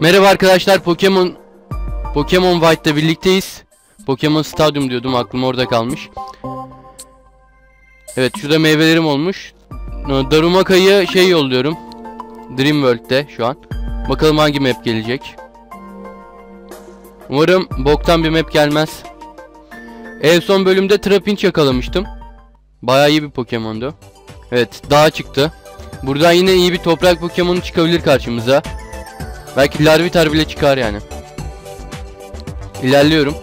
Merhaba arkadaşlar Pokemon Pokemon White'da birlikteyiz. Pokemon Stadium diyordum aklım orada kalmış. Evet şurada meyvelerim olmuş. Darumaka'yı şey yolluyorum. Dream World'de şu an. Bakalım hangi map gelecek. Umarım boktan bir map gelmez. En son bölümde Trapinch yakalamıştım. Bayağı iyi bir Pokemon'du. Evet dağ çıktı. Buradan yine iyi bir toprak Pokemon çıkabilir karşımıza. Belki Larvitar bile çıkar yani. İlerliyorum.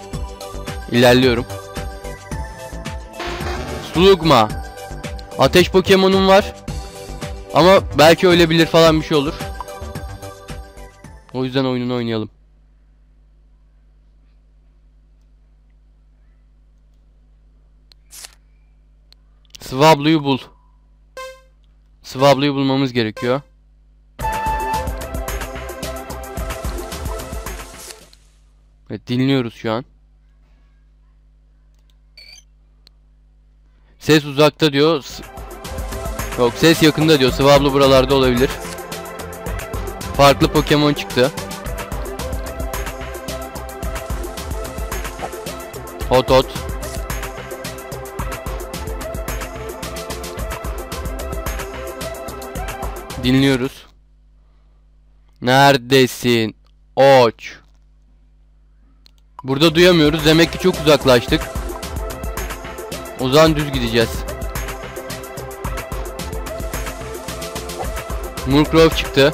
İlerliyorum. Slugma. Ateş Pokemon'um var. Ama belki ölebilir falan bir şey olur. O yüzden oyununu oynayalım. Swablu'yu bul. Swablu'yu bulmamız gerekiyor. Evet dinliyoruz şu an. Ses uzakta diyor. Yok ses yakında diyor. Swablu buralarda olabilir. Farklı Pokemon çıktı. Hot hot. Dinliyoruz. Neredesin? Oç. Burada duyamıyoruz. Demek ki çok uzaklaştık. O zaman düz gideceğiz. Murkrov çıktı.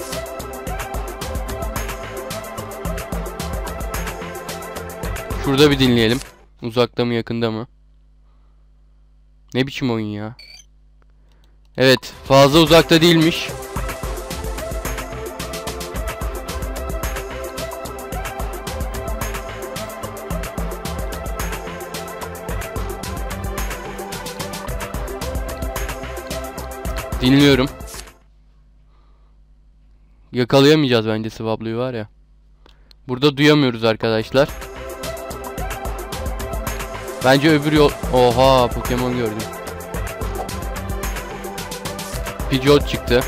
Şurada bir dinleyelim. Uzakta mı yakında mı? Ne biçim oyun ya? Evet fazla uzakta değilmiş. Dinliyorum. Yakalayamayacağız bence Swablu'yu var ya. Burada duyamıyoruz arkadaşlar. Bence öbür yol... Oha Pokemon gördüm. Pidgeot çıktı.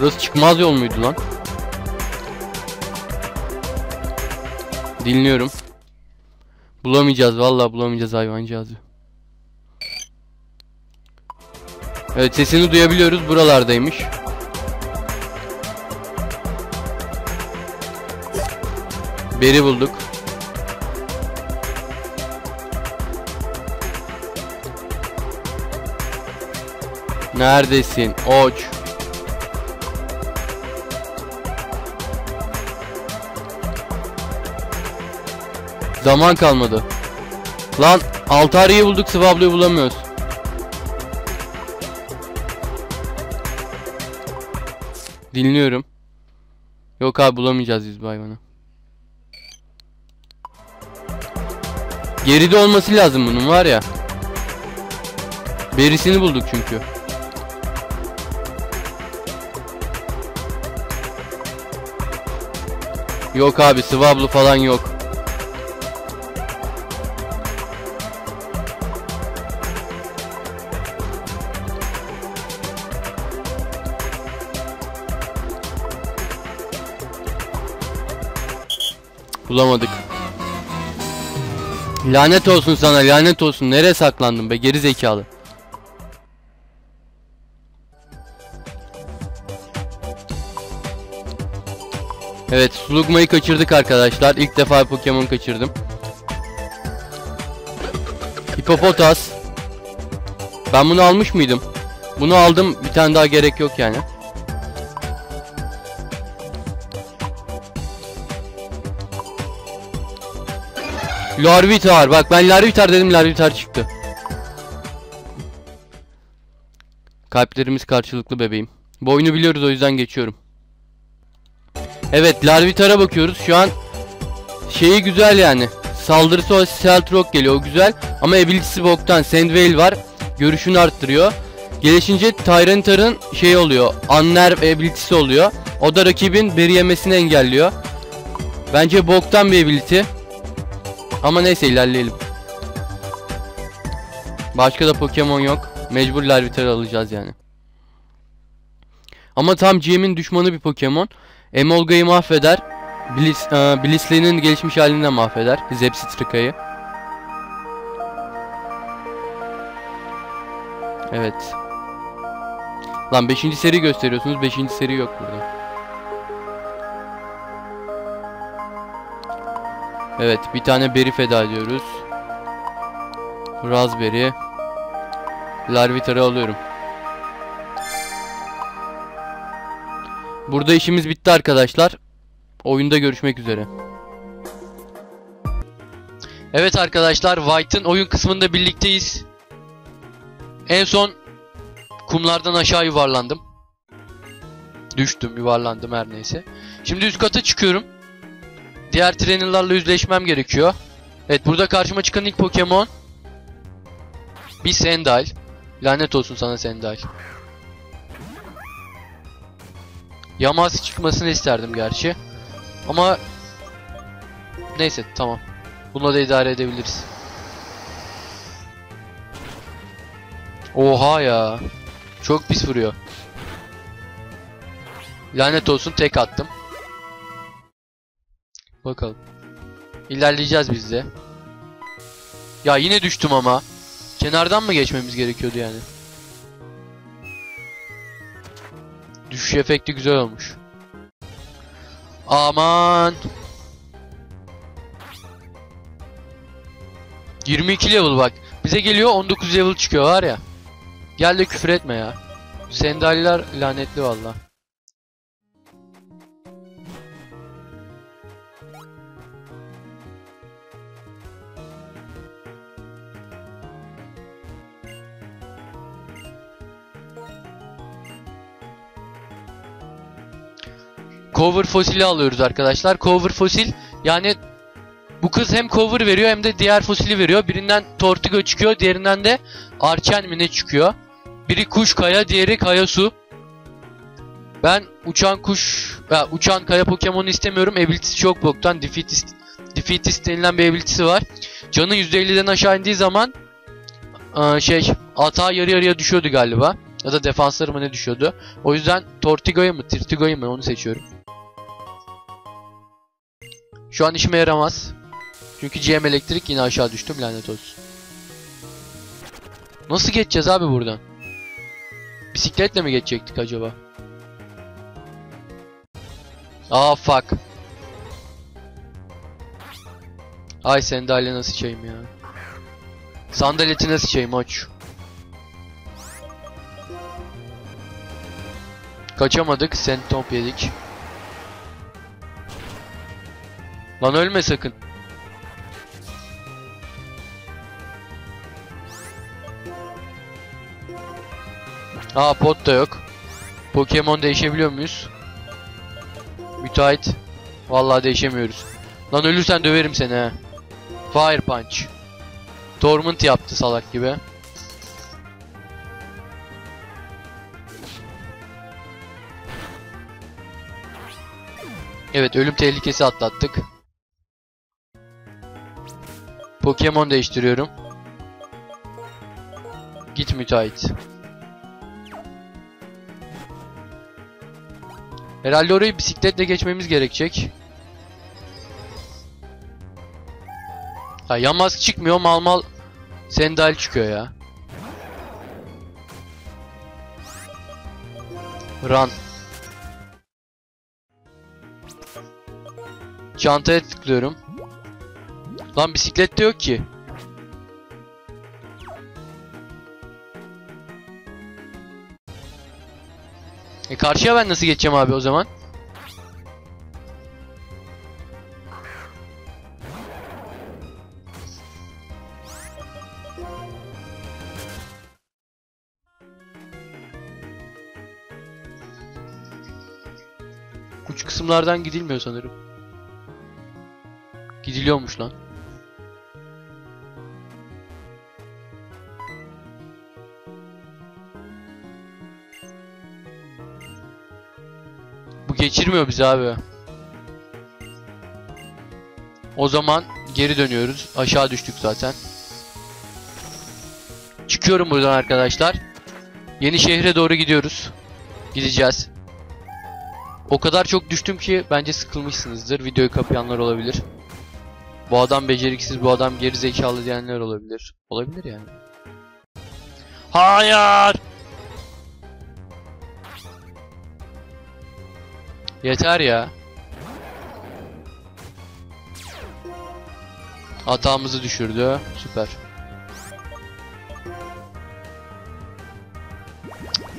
Burası çıkmaz yol muydu lan? Dinliyorum. Bulamayacağız vallahi bulamayacağız hayvancağızı. Evet sesini duyabiliyoruz buralardaymış. Beri bulduk. Neredesin? Oç. Zaman kalmadı. Lan Altari'yi bulduk Swablu'yu bulamıyoruz. Dinliyorum. Yok abi bulamayacağız biz bu hayvanı. Geride olması lazım bunun var ya. Berisini bulduk çünkü. Yok abi Swablu falan yok. Bulamadık. Lanet olsun sana lanet olsun. Nereye saklandın be geri zekalı. Evet Slugma'yı kaçırdık arkadaşlar. İlk defa Pokemon kaçırdım. Hipopotas. Ben bunu almış mıydım? Bunu aldım. Bir tane daha gerek yok yani. Larvitar. Bak ben Larvitar dedim Larvitar çıktı. Kalplerimiz karşılıklı bebeğim. Bu biliyoruz o yüzden geçiyorum. Evet Larvitar'a bakıyoruz. Şu an şeyi güzel yani. Saldırısı o Seltrok geliyor o güzel. Ama ability'si boktan. Sandvale var. Görüşünü arttırıyor. Gelişince Tyranitar'ın şey oluyor. Unnerve ability'si oluyor. O da rakibin beri yemesini engelliyor. Bence boktan bir ability. Ama neyse ilerleyelim. Başka da Pokemon yok. Mecbur Larvitar alacağız yani. Ama tam GM'in düşmanı bir Pokemon. Emolga'yı mahveder. Bliss, e, Blissey'nin gelişmiş halini de mahveder. Zepstrika'yı. Evet. Lan 5. seri gösteriyorsunuz. 5. seri yok burada. Evet, bir tane beri feda ediyoruz. Raspberry. Larvitar'ı alıyorum. Burada işimiz bitti arkadaşlar. Oyunda görüşmek üzere. Evet arkadaşlar, White'ın oyun kısmında birlikteyiz. En son kumlardan aşağı yuvarlandım. Düştüm, yuvarlandım her neyse. Şimdi üst kata çıkıyorum. Diğer trainerlarla yüzleşmem gerekiyor. Evet burada karşıma çıkan ilk Pokemon bir Sendal. Lanet olsun sana Sendal. Yamas çıkmasını isterdim gerçi. Ama neyse tamam. Bununla da idare edebiliriz. Oha ya. Çok pis vuruyor. Lanet olsun tek attım. Bakalım. İlerleyeceğiz biz de. Ya yine düştüm ama. Kenardan mı geçmemiz gerekiyordu yani? Düşüş efekti güzel olmuş. Aman. 22 level bak. Bize geliyor 19 level çıkıyor var ya. Gel de küfür etme ya. Sendaliler lanetli valla. Cover fosili alıyoruz arkadaşlar. Cover fosil yani bu kız hem cover veriyor hem de diğer fosili veriyor. Birinden Tortigo çıkıyor, diğerinden de Archen mi ne çıkıyor. Biri kuş kaya, diğeri kaya su. Ben uçan kuş, ya, uçan kaya Pokemon istemiyorum. Ability'si çok boktan. Defeatist, Defeatist denilen bir ability'si var. Canı %50'den aşağı indiği zaman ıı, şey atağı yarı yarıya düşüyordu galiba. Ya da defansları mı ne düşüyordu. O yüzden Tortigo'yu mu, Tirtigo'yu mu onu seçiyorum. Şu an işime yaramaz. Çünkü GM elektrik yine aşağı düştüm lanet olsun. Nasıl geçeceğiz abi buradan? Bisikletle mi geçecektik acaba? Aa fuck. Ay sandalye nasıl çayım ya. Sandaleti nasıl çayım aç. Kaçamadık. Sentomp yedik. Lan ölme sakın. Aa pot da yok. Pokemon değişebiliyor muyuz? Müteahhit. Vallahi değişemiyoruz. Lan ölürsen döverim seni ha. Fire Punch. Torment yaptı salak gibi. Evet ölüm tehlikesi atlattık. Pokemon değiştiriyorum. Git müteahhit. Herhalde orayı bisikletle geçmemiz gerekecek. Ha Yamask çıkmıyor mal mal Sendal çıkıyor ya. Run. Çantaya tıklıyorum. Lan bisiklet de yok ki. E karşıya ben nasıl geçeceğim abi o zaman? Uç kısımlardan gidilmiyor sanırım. Gidiliyormuş lan. Geçirmiyor bizi abi. O zaman geri dönüyoruz. Aşağı düştük zaten. Çıkıyorum buradan arkadaşlar. Yeni şehre doğru gidiyoruz. Gideceğiz. O kadar çok düştüm ki bence sıkılmışsınızdır. Videoyu kapayanlar olabilir. Bu adam beceriksiz, bu adam geri zekalı diyenler olabilir. Olabilir yani. Hayır! Yeter ya. Hatamızı düşürdü. Süper.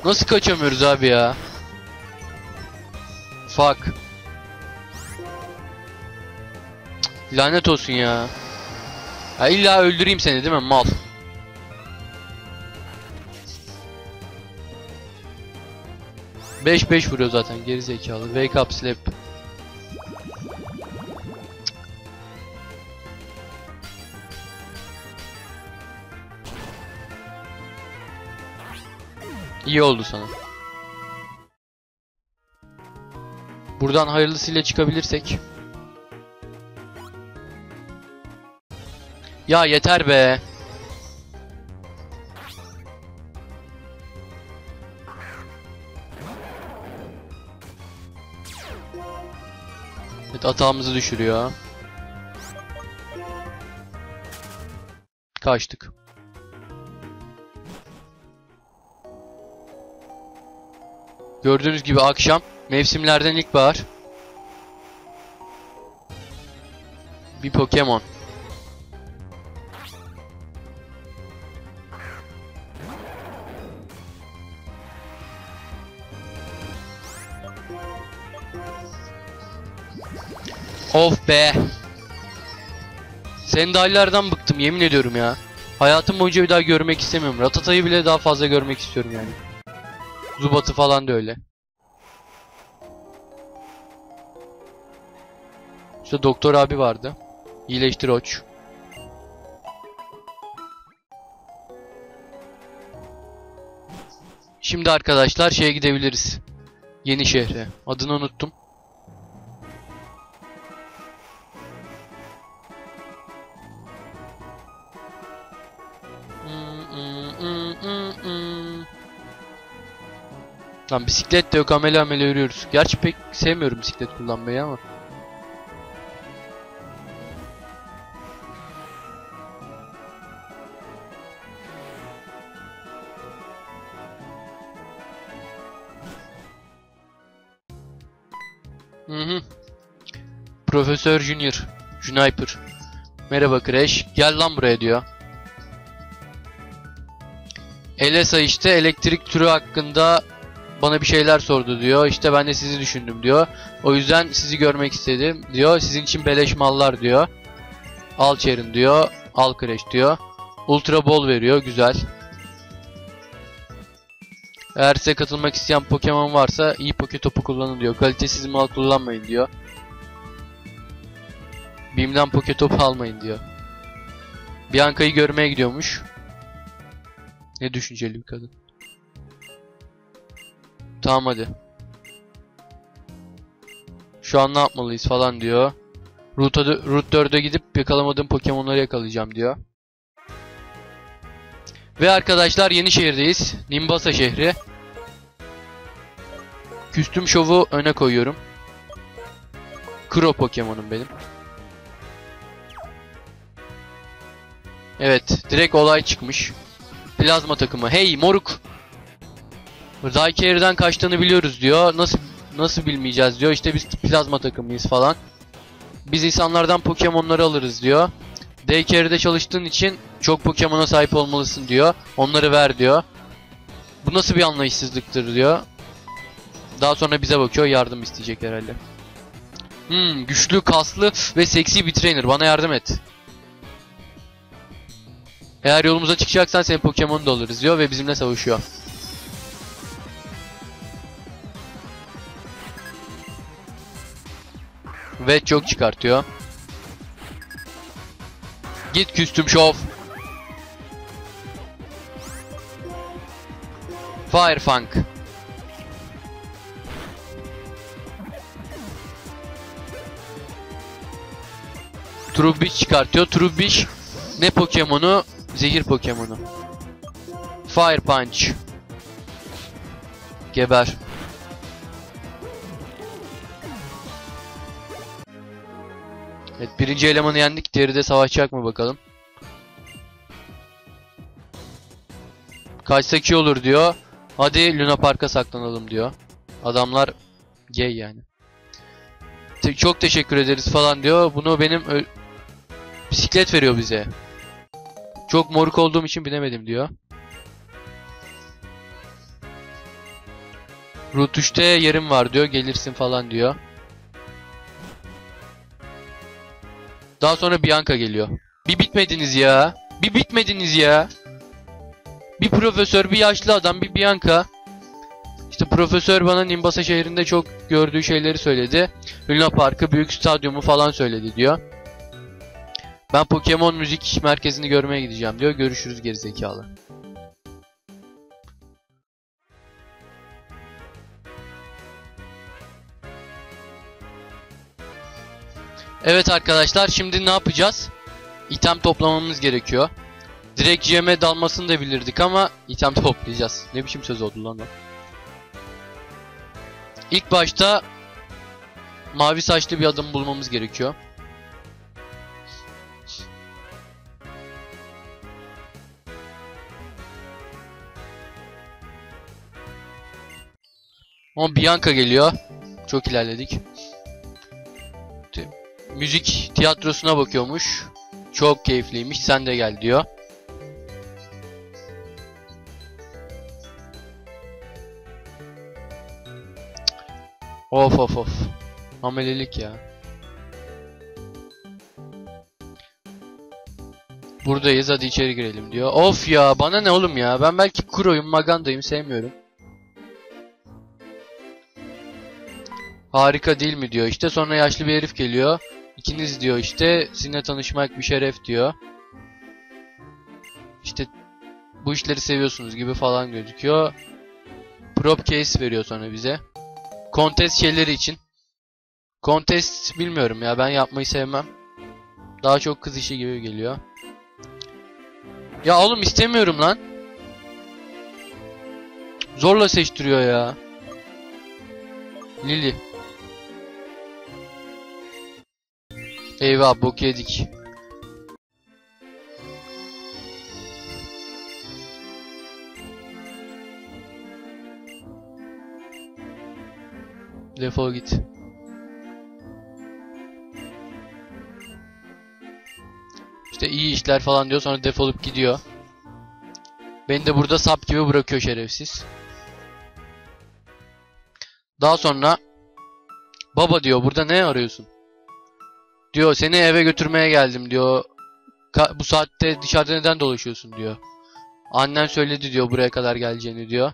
Nasıl kaçamıyoruz abi ya? Fuck. Lanet olsun ya. Ya illa öldüreyim seni değil mi mal? Beş beş vuruyor zaten geri zekalı. Wake up slap. İyi oldu sana. Buradan hayırlısıyla çıkabilirsek. Ya yeter be. Atağımızı düşürüyor. Kaçtık. Gördüğünüz gibi akşam mevsimlerden ilkbahar. Bir Pokemon. Of be. Sendallerden bıktım yemin ediyorum ya. Hayatım boyunca bir daha görmek istemiyorum. Ratata'yı bile daha fazla görmek istiyorum yani. Zubat'ı falan da öyle. İşte doktor abi vardı. İyileştir oç. Şimdi arkadaşlar şeye gidebiliriz. Yeni şehre. Adını unuttum. Lan bisiklet de yok amele amele yürüyoruz. Gerçi pek sevmiyorum bisiklet kullanmayı ama. Hı hı. Profesör Junior. Juniper. Merhaba Crash. Gel lan buraya diyor. Elesa işte elektrik türü hakkında bana bir şeyler sordu diyor. İşte ben de sizi düşündüm diyor. O yüzden sizi görmek istedim diyor. Sizin için beleş mallar diyor. Al Cherin diyor. Al Crash diyor. Ultra Ball veriyor. Güzel. Eğer size katılmak isteyen Pokemon varsa iyi Poke topu kullanın diyor. Kalitesiz mal kullanmayın diyor. Bim'den Poke topu almayın diyor. Bianca'yı görmeye gidiyormuş. Ne düşünceli bir kadın. Tamam hadi. Şu an ne yapmalıyız falan diyor. Route, Route 4'e gidip yakalamadığım Pokemon'ları yakalayacağım diyor. Ve arkadaşlar yeni şehirdeyiz. Nimbasa şehri. Küstüm şovu öne koyuyorum. Kro Pokemon'um benim. Evet, direkt olay çıkmış. Plazma takımı. Hey moruk. Zyker'den kaçtığını biliyoruz diyor. Nasıl nasıl bilmeyeceğiz diyor. İşte biz plazma takımıyız falan. Biz insanlardan Pokemon'ları alırız diyor. Daycare'de çalıştığın için çok Pokemon'a sahip olmalısın diyor. Onları ver diyor. Bu nasıl bir anlayışsızlıktır diyor. Daha sonra bize bakıyor yardım isteyecek herhalde. Hmm, güçlü, kaslı ve seksi bir trainer. Bana yardım et. Eğer yolumuza çıkacaksan senin Pokemon'u da alırız diyor ve bizimle savaşıyor. Ve çok çıkartıyor. Git küstüm şov. Firefunk. Trubbish çıkartıyor. Trubbish ne Pokemon'u? Zehir Pokemon'u. Fire Punch. Geber. Evet birinci elemanı yendik. Diğeri de savaşacak mı bakalım. Kaçsak iyi olur diyor. Hadi Luna Park'a saklanalım diyor. Adamlar gay yani. Te- çok teşekkür ederiz falan diyor. Bunu benim bisiklet veriyor bize. Çok moruk olduğum için binemedim diyor. Route 3'te yerim var diyor. Gelirsin falan diyor. Daha sonra Bianca geliyor. Bir bitmediniz ya. Bir bitmediniz ya. Bir profesör, bir yaşlı adam, bir Bianca. İşte profesör bana Nimbasa şehrinde çok gördüğü şeyleri söyledi. Luna Park'ı, büyük stadyumu falan söyledi diyor. Ben Pokemon müzik merkezini görmeye gideceğim diyor. Görüşürüz gerizekalı. Evet arkadaşlar şimdi ne yapacağız? İtem toplamamız gerekiyor. Direkt GM'e dalmasını da bilirdik ama item toplayacağız. Ne biçim söz oldu lan o? İlk başta mavi saçlı bir adam bulmamız gerekiyor. O Bianca geliyor. Çok ilerledik. Müzik tiyatrosuna bakıyormuş. Çok keyifliymiş. Sen de gel diyor. Of of of. Amelelik ya. Buradayız hadi içeri girelim diyor. Of ya bana ne oğlum ya. Ben belki Kuro'yum Maganda'yım sevmiyorum. Harika değil mi diyor işte. Sonra yaşlı bir herif geliyor. İkiniz diyor işte sizinle tanışmak bir şeref diyor. İşte bu işleri seviyorsunuz gibi falan gözüküyor. Prop case veriyor sonra bize. Contest şeyleri için. Contest bilmiyorum ya ben yapmayı sevmem. Daha çok kız işi gibi geliyor. Ya oğlum istemiyorum lan. Zorla seçtiriyor ya. Lily. Eyvah bok yedik. Defol git. İşte iyi işler falan diyor sonra defolup gidiyor. Beni de burada sap gibi bırakıyor şerefsiz. Daha sonra baba diyor burada ne arıyorsun? Diyor seni eve götürmeye geldim diyor. Ka- bu saatte dışarıda neden dolaşıyorsun diyor. Annen söyledi diyor buraya kadar geleceğini diyor.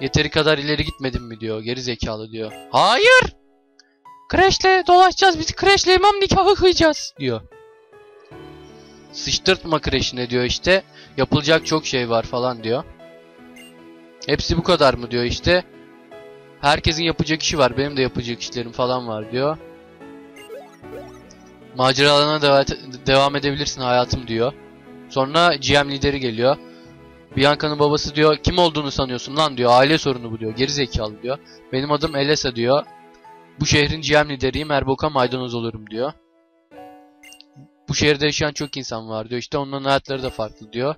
Yeteri kadar ileri gitmedin mi diyor. Geri zekalı diyor. Hayır. Kreşle dolaşacağız. Biz kreşle imam nikahı kıyacağız diyor. Sıçtırtma kreşine diyor işte. Yapılacak çok şey var falan diyor. Hepsi bu kadar mı diyor işte. Herkesin yapacak işi var. Benim de yapacak işlerim falan var diyor. Maceralarına deva- devam edebilirsin hayatım diyor. Sonra GM lideri geliyor. Bianca'nın babası diyor kim olduğunu sanıyorsun lan diyor. Aile sorunu bu diyor. Geri zekalı diyor. Benim adım Elesa diyor. Bu şehrin GM lideriyim. Her boka maydanoz olurum diyor. Bu şehirde yaşayan çok insan var diyor. İşte onların hayatları da farklı diyor.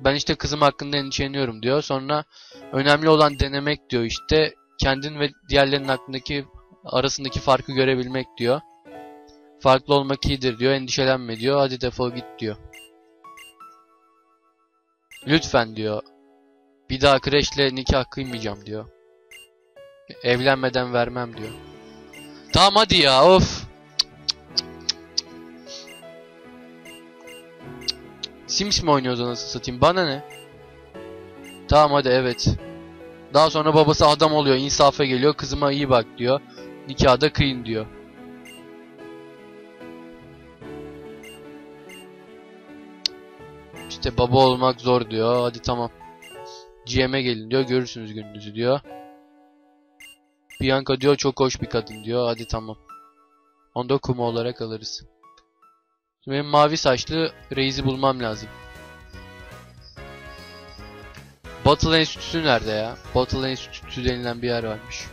Ben işte kızım hakkında endişeleniyorum diyor. Sonra önemli olan denemek diyor işte. Kendin ve diğerlerinin hakkındaki arasındaki farkı görebilmek diyor. Farklı olmak iyidir diyor. Endişelenme diyor. Hadi defol git diyor. Lütfen diyor. Bir daha kreşle nikah kıymayacağım diyor. Evlenmeden vermem diyor. Tamam hadi ya of. Sims mi oynuyoruz anasını satayım? Bana ne? Tamam hadi evet. Daha sonra babası adam oluyor. insafa geliyor. Kızıma iyi bak diyor. Nikahda kıyın diyor. İşte baba olmak zor diyor. Hadi tamam. GM'e gelin diyor. Görürsünüz gününüzü diyor. Bianca diyor çok hoş bir kadın diyor. Hadi tamam. Onu da kuma olarak alırız. Şimdi benim mavi saçlı reisi bulmam lazım. Battle Enstitüsü nerede ya? Battle Enstitüsü denilen bir yer varmış.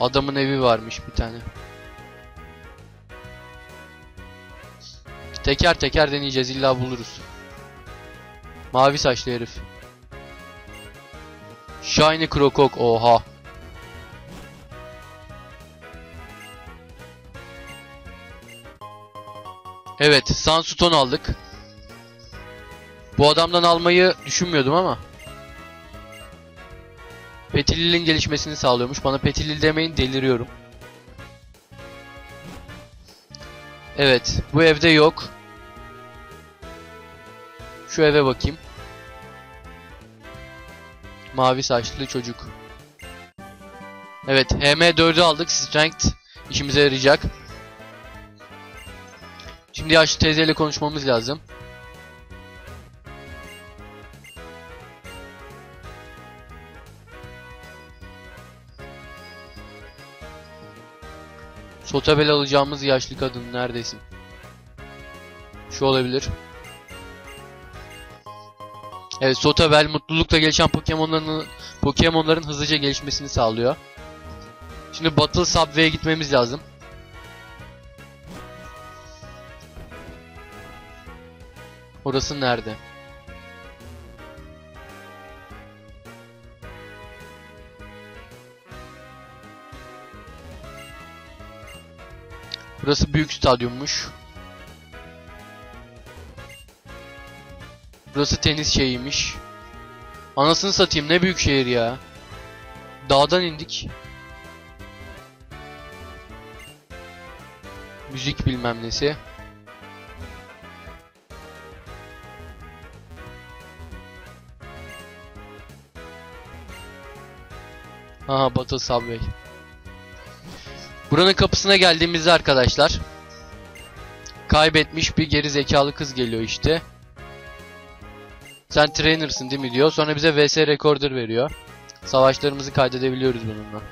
Adamın evi varmış bir tane. Teker teker deneyeceğiz illa buluruz. Mavi saçlı herif. Shiny Krokok oha. Evet Sunstone aldık. Bu adamdan almayı düşünmüyordum ama. Petilil'in gelişmesini sağlıyormuş. Bana Petilil demeyin deliriyorum. Evet bu evde yok. Şu eve bakayım. Mavi saçlı çocuk. Evet HM4'ü aldık. Strength işimize yarayacak. Şimdi yaşlı teyzeyle konuşmamız lazım. Sotabel alacağımız yaşlı kadın neredesin? Şu olabilir. Evet Sotabel mutlulukla gelişen Pokemon'ların Pokemon'ların hızlıca gelişmesini sağlıyor. Şimdi Battle Subway'e gitmemiz lazım. Orası nerede? Burası büyük stadyummuş. Burası tenis şeyiymiş. Anasını satayım ne büyük şehir ya. Dağdan indik. Müzik bilmem nesi. Aha Battle Subway. Buranın kapısına geldiğimizde arkadaşlar kaybetmiş bir geri zekalı kız geliyor işte. Sen trainer'sın değil mi diyor. Sonra bize VS recorder veriyor. Savaşlarımızı kaydedebiliyoruz bununla.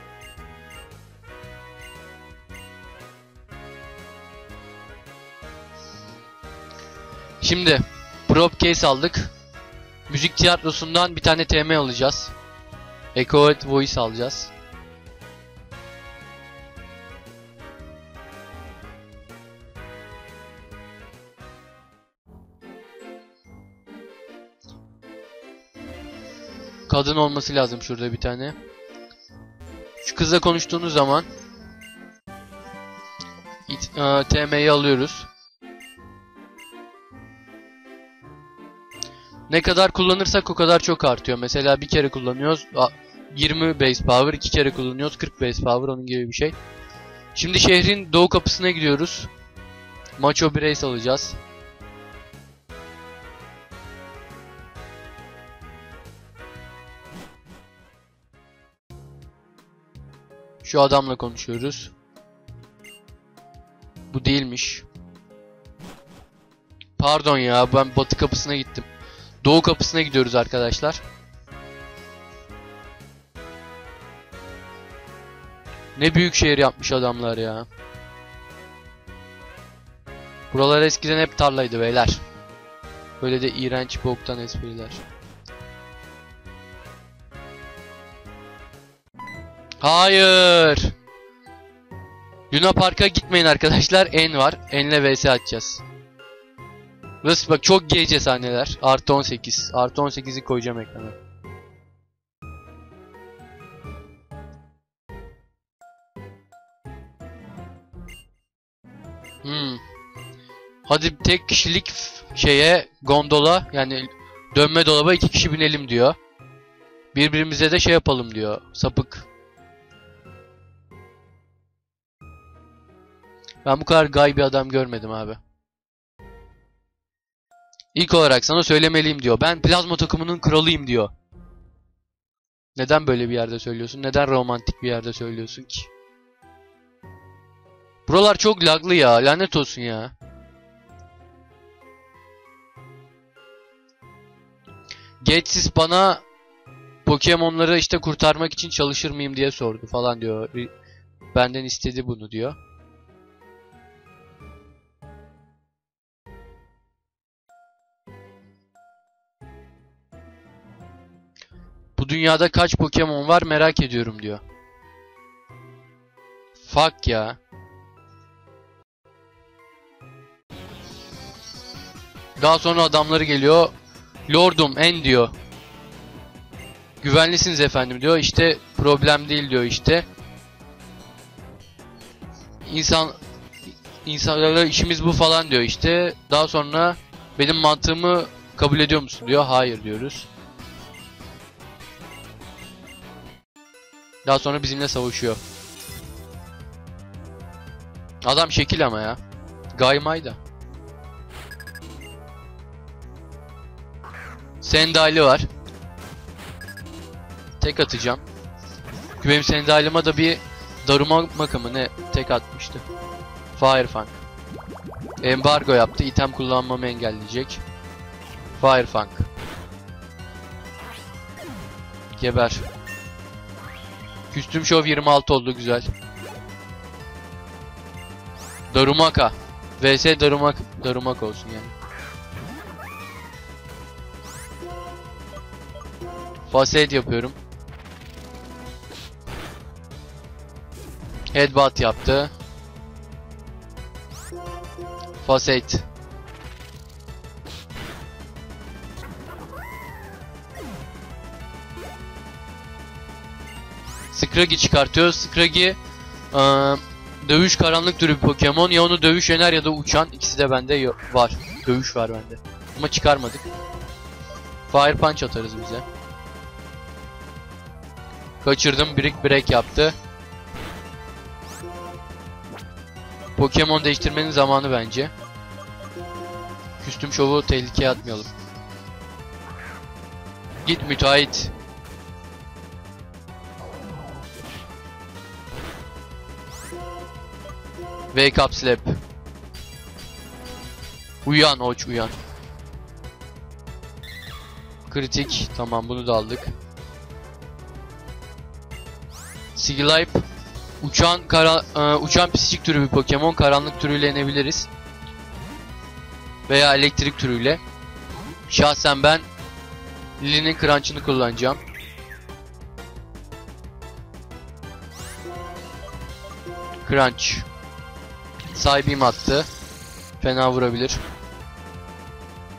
Şimdi prop case aldık. Müzik tiyatrosundan bir tane TM alacağız. Echoed voice alacağız. Kadın olması lazım şurada bir tane. Şu kızla konuştuğunuz zaman e, TM'yi alıyoruz. Ne kadar kullanırsak o kadar çok artıyor. Mesela bir kere kullanıyoruz a- 20 base power, iki kere kullanıyoruz 40 base power onun gibi bir şey. Şimdi şehrin doğu kapısına gidiyoruz. Macho Brace alacağız. Şu adamla konuşuyoruz. Bu değilmiş. Pardon ya ben batı kapısına gittim. Doğu kapısına gidiyoruz arkadaşlar. Ne büyük şehir yapmış adamlar ya. Buralar eskiden hep tarlaydı beyler. Böyle de iğrenç boktan espriler. Hayır. Luna Park'a gitmeyin arkadaşlar. En var. En'le vs atacağız. Burası bak çok gece sahneler. Artı 18. Artı 18'i koyacağım ekrana. Hmm. Hadi tek kişilik şeye gondola yani dönme dolaba iki kişi binelim diyor. Birbirimize de şey yapalım diyor. Sapık. Ben bu kadar gay bir adam görmedim abi. İlk olarak sana söylemeliyim diyor. Ben plazma takımının kralıyım diyor. Neden böyle bir yerde söylüyorsun? Neden romantik bir yerde söylüyorsun ki? Buralar çok laglı ya. Lanet olsun ya. Gatesis bana Pokemon'ları işte kurtarmak için çalışır mıyım diye sordu falan diyor. Benden istedi bunu diyor. Dünyada kaç Pokemon var merak ediyorum diyor. Fuck ya. Daha sonra adamları geliyor. Lordum en diyor. Güvenlisiniz efendim diyor. İşte problem değil diyor işte. İnsan insanlarla işimiz bu falan diyor işte. Daha sonra benim mantığımı kabul ediyor musun diyor. Hayır diyoruz. Daha sonra bizimle savaşıyor. Adam şekil ama ya. Gaymayda. Sendali var. Tek atacağım. Çünkü benim Sendali'ma da bir Daruma makamı ne tek atmıştı. Firefang. Embargo yaptı. item kullanmamı engelleyecek. Firefang. Geber. Küstüm şov 26 oldu güzel. Darumaka. VS Darumak Darumak olsun yani. Facet yapıyorum. Headbutt yaptı. Facet. Scraggy çıkartıyor. Scraggy ıı, dövüş karanlık türü bir Pokemon. Ya onu dövüş yener ya da uçan. İkisi de bende var. Dövüş var bende. Ama çıkarmadık. Fire Punch atarız bize. Kaçırdım. Brick Break yaptı. Pokemon değiştirmenin zamanı bence. Küstüm şovu tehlikeye atmayalım. Git müteahhit. Wake up slap. Uyan oç uyan. Kritik. Tamam bunu da aldık. Sigilype uçan kara, e, uçan pisicik türü bir Pokemon. Karanlık türüyle inebiliriz. Veya elektrik türüyle. Şahsen ben Lily'nin crunch'ını kullanacağım. Crunch. Sahibim attı. Fena vurabilir.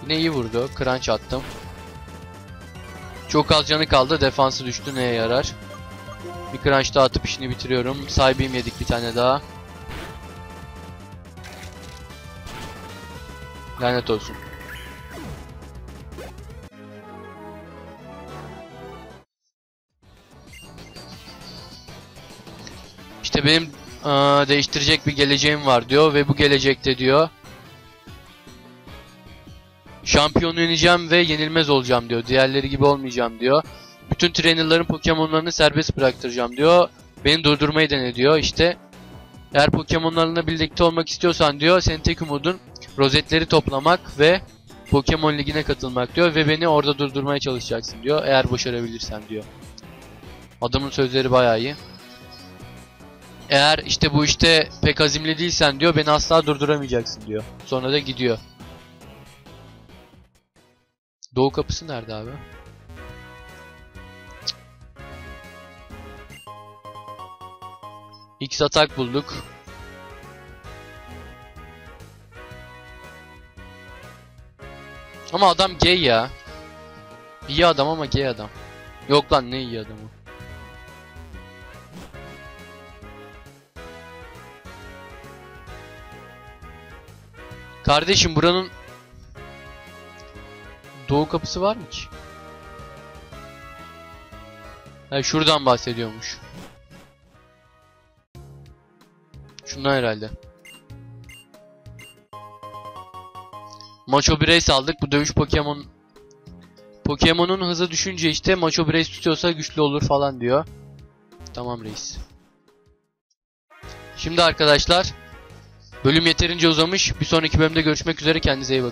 Yine iyi vurdu. Crunch attım. Çok az canı kaldı. Defansı düştü. Neye yarar? Bir crunch daha atıp işini bitiriyorum. Sahibim yedik bir tane daha. Lanet olsun. İşte benim değiştirecek bir geleceğim var diyor ve bu gelecekte diyor şampiyon yeneceğim ve yenilmez olacağım diyor. Diğerleri gibi olmayacağım diyor. Bütün trainerların Pokemon'larını serbest bıraktıracağım diyor. Beni durdurmayı dene diyor. İşte eğer Pokemon'larla birlikte olmak istiyorsan diyor senin tek umudun rozetleri toplamak ve Pokemon Ligi'ne katılmak diyor ve beni orada durdurmaya çalışacaksın diyor. Eğer başarabilirsen diyor. Adamın sözleri bayağı iyi. Eğer işte bu işte pek azimli değilsen diyor beni asla durduramayacaksın diyor. Sonra da gidiyor. Doğu kapısı nerede abi? X atak bulduk. Ama adam gay ya. İyi adam ama gay adam. Yok lan ne iyi adamı. Kardeşim buranın doğu kapısı var mı ki? Ha şuradan bahsediyormuş. Şundan herhalde. Macho Brace aldık. Bu dövüş Pokemon Pokemon'un hızı düşünce işte Macho Brace tutuyorsa güçlü olur falan diyor. Tamam reis. Şimdi arkadaşlar bölüm yeterince uzamış. Bir sonraki bölümde görüşmek üzere. Kendinize iyi bakın.